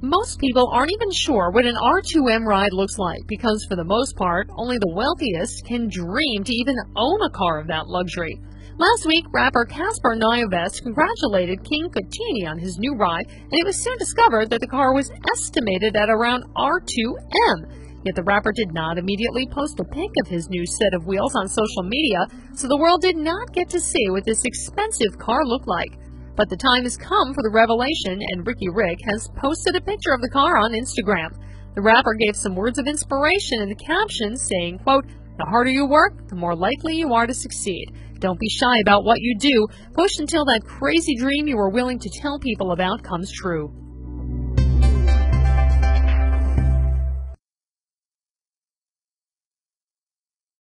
Most people aren't even sure what an R2M ride looks like because, for the most part, only the wealthiest can dream to even own a car of that luxury. Last week, rapper Cassper Nyovest congratulated King Coutinho on his new ride, and it was soon discovered that the car was estimated at around R2M. Yet the rapper did not immediately post a pic of his new set of wheels on social media, so the world did not get to see what this expensive car looked like. But the time has come for the revelation, and Riky Rick has posted a picture of the car on Instagram. The rapper gave some words of inspiration in the caption, saying, quote, The harder you work, the more likely you are to succeed. Don't be shy about what you do. Push until that crazy dream you were willing to tell people about comes true.